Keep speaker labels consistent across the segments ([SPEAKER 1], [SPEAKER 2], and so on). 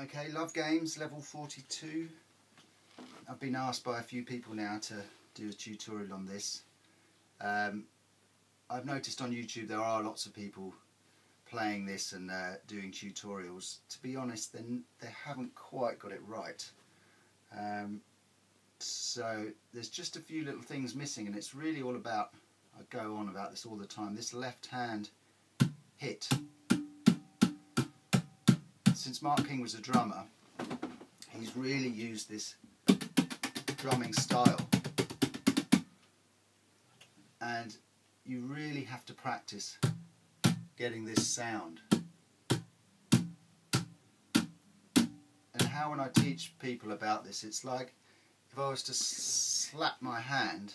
[SPEAKER 1] Okay, Love Games, level 42. I've been asked by a few people now to do a tutorial on this. Um, I've noticed on YouTube there are lots of people playing this and uh, doing tutorials. To be honest, then they haven't quite got it right. Um, so there's just a few little things missing and it's really all about, I go on about this all the time, this left hand hit. Since Mark King was a drummer, he's really used this drumming style. And you really have to practice getting this sound. And how when I teach people about this, it's like if I was to slap my hand,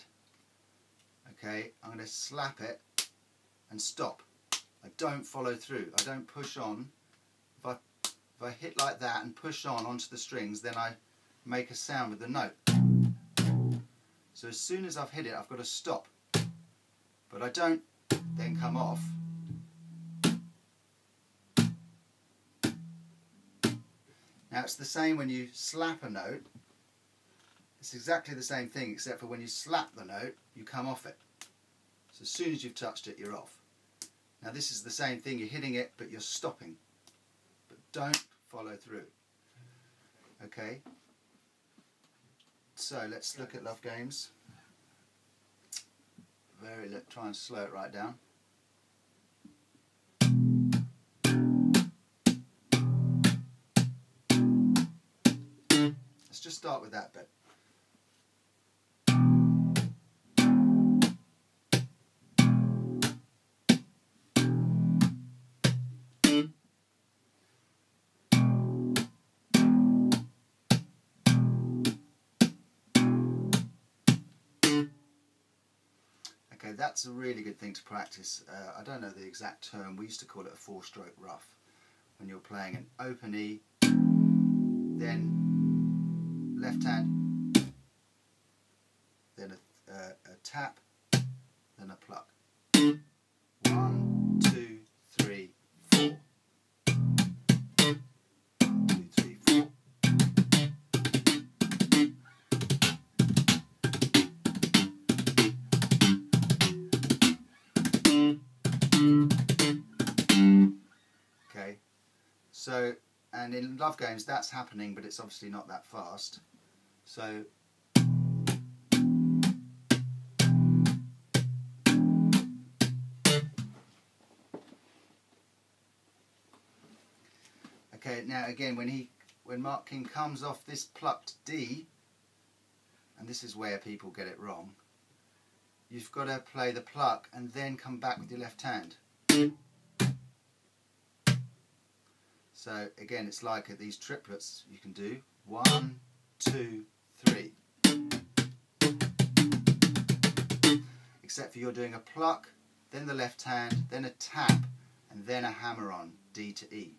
[SPEAKER 1] okay, I'm going to slap it and stop. I don't follow through. I don't push on. I hit like that and push on onto the strings, then I make a sound with the note. So as soon as I've hit it, I've got to stop. But I don't then come off. Now it's the same when you slap a note. It's exactly the same thing except for when you slap the note, you come off it. So as soon as you've touched it, you're off. Now this is the same thing, you're hitting it but you're stopping. But don't follow through. Okay? So let's look at Love Games. Very, let try and slow it right down. Let's just start with that bit. That's a really good thing to practice. Uh, I don't know the exact term, we used to call it a four stroke ruff. When you're playing an open E, then left hand, then a, uh, a tap, then a pluck. And in love games that's happening, but it's obviously not that fast. So okay, now again when he when Mark King comes off this plucked D, and this is where people get it wrong. You've got to play the pluck and then come back with your left hand. So again, it's like these triplets you can do. One, two, three. Except for you're doing a pluck, then the left hand, then a tap, and then a hammer on, D to E.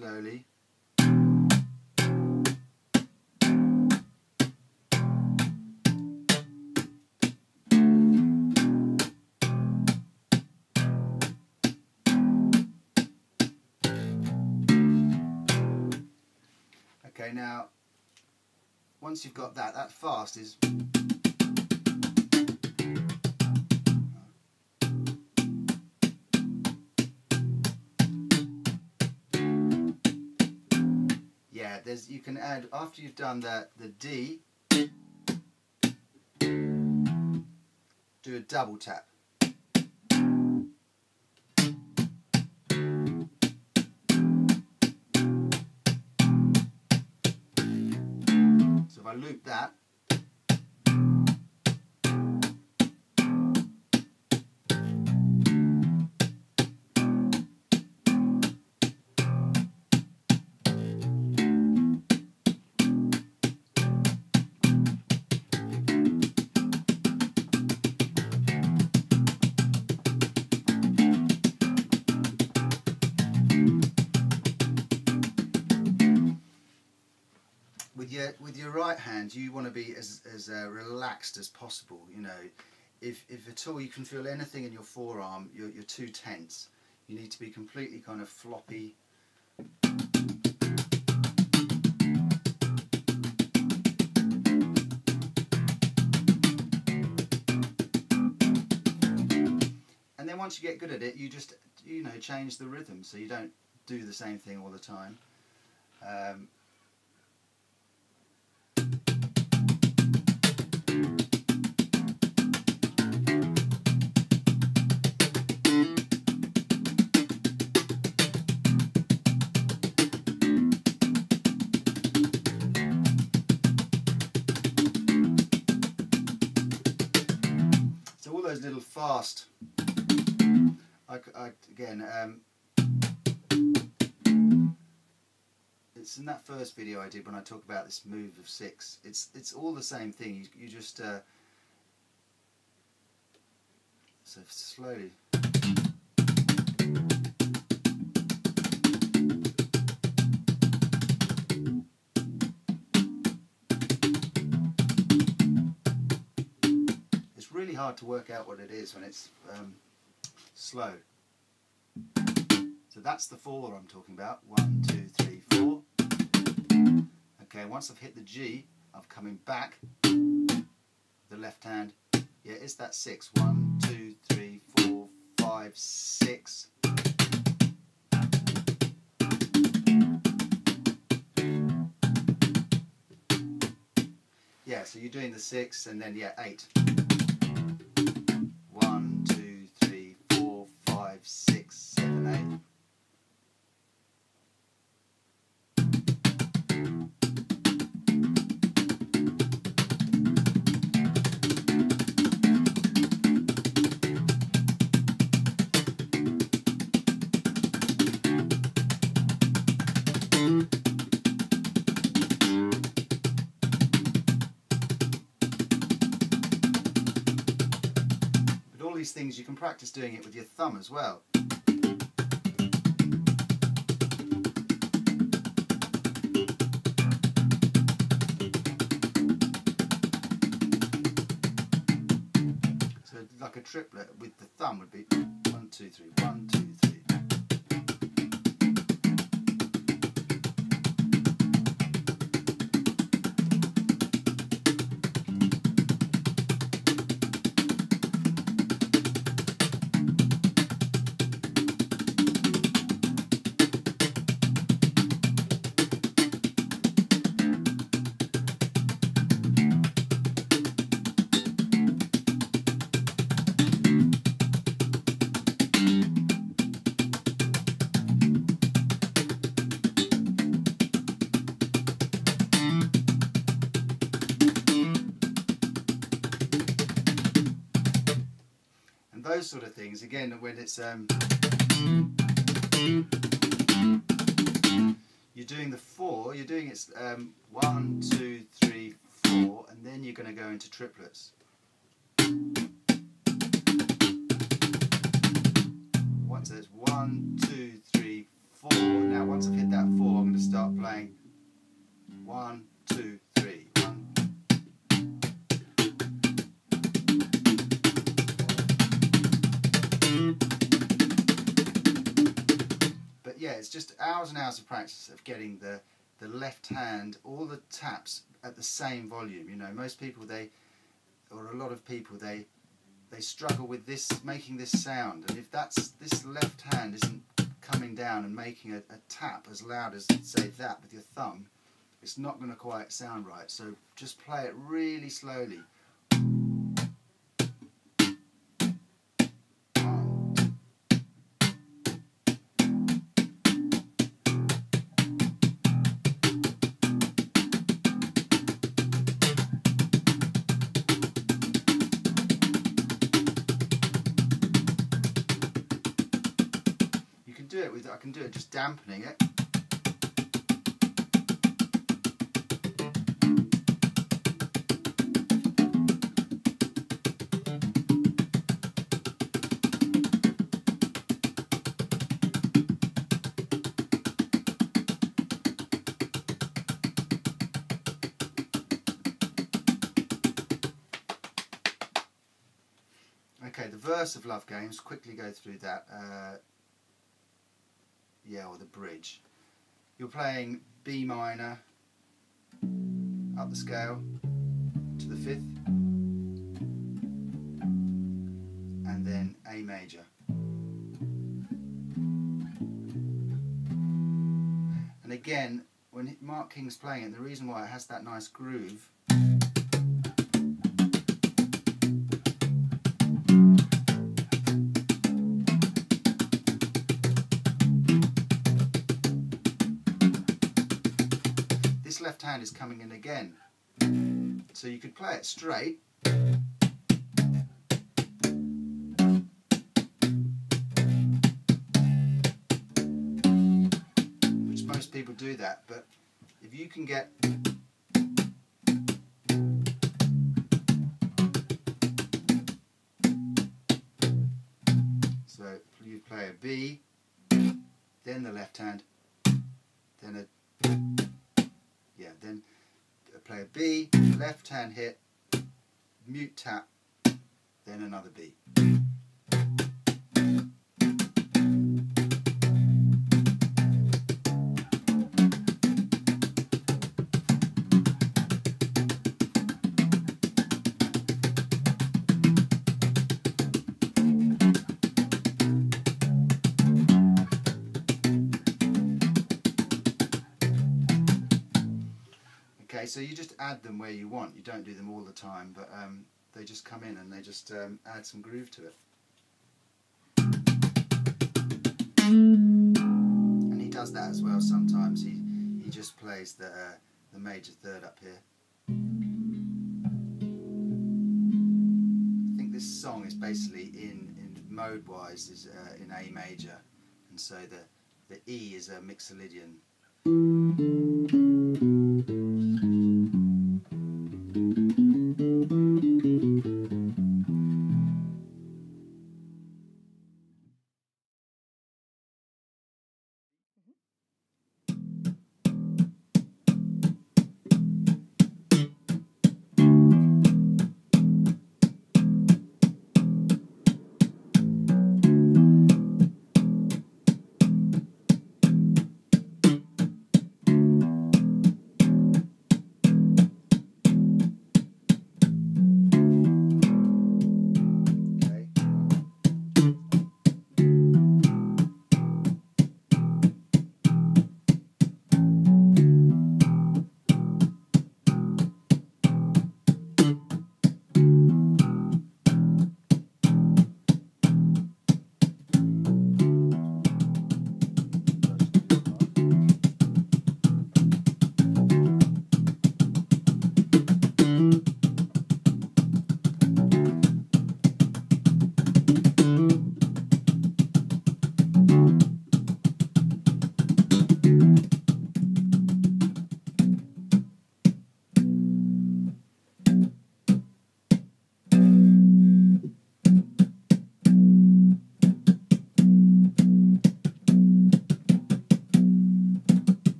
[SPEAKER 1] slowly. Okay, now once you've got that, that fast is there's you can add after you've done that the D, do a double tap. So if I loop that, your right hand, you want to be as as uh, relaxed as possible. You know, if if at all you can feel anything in your forearm, you're you're too tense. You need to be completely kind of floppy. And then once you get good at it, you just you know change the rhythm so you don't do the same thing all the time. I, I, again um, it's in that first video I did when I talk about this move of six. It's it's all the same thing. You, you just uh, so slowly really hard to work out what it is when it's um, slow so that's the four I'm talking about. One, two, three, four. Okay, once I've hit the G, I'm coming back. The left hand. Yeah, it's that six. One, two, three, four, five, six. Yeah, so you're doing the six and then yeah, eight. These things you can practice doing it with your thumb as well. So like a triplet with the thumb would be one, two, three, one, two, those sort of things. Again, when it's um, you're doing the four, you're doing it um, one, two, three, four, and then you're going to go into triplets. Once there's one, two, three, four. Now, once I've hit that four, I'm going to start playing one, it's just hours and hours of practice of getting the the left hand, all the taps at the same volume. You know, most people they, or a lot of people they, they struggle with this making this sound, and if that's this left hand isn't coming down and making a, a tap as loud as say that with your thumb, it's not going to quite sound right. So just play it really slowly. can do it, just dampening it. Okay, the verse of Love Games, quickly go through that. Uh, yeah, or the bridge. You're playing B minor, up the scale to the fifth, and then A major. And again, when Mark King's playing it, the reason why it has that nice groove left hand is coming in again. So you could play it straight. Which most people do that, but if you can get So you play a B, then the left hand, play a B, left hand hit, mute tap, then another B. so you just add them where you want. You don't do them all the time, but um, they just come in and they just um, add some groove to it. And he does that as well sometimes. He he just plays the uh, the major third up here. I think this song is basically in in mode wise is uh, in A major, and so the the E is a Mixolydian.